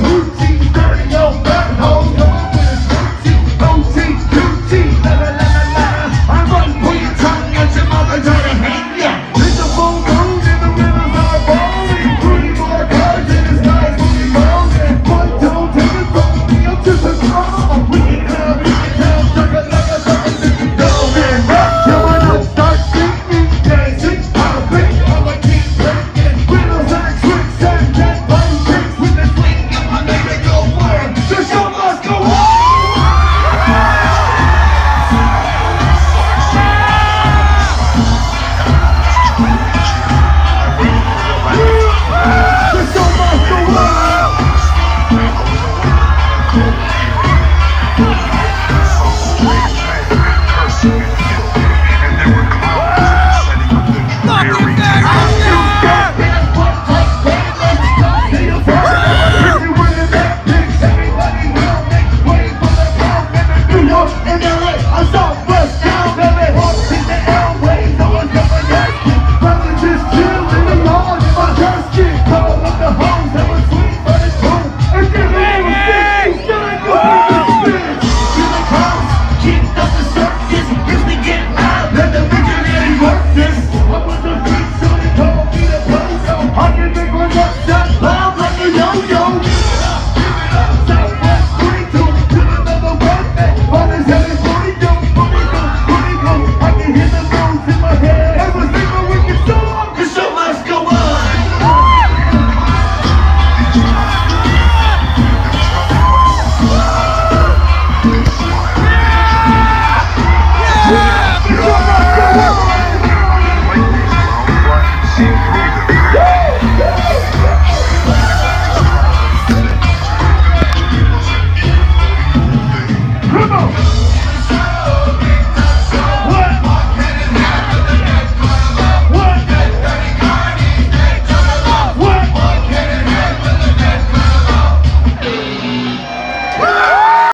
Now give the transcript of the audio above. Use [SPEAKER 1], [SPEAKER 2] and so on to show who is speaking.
[SPEAKER 1] hurt.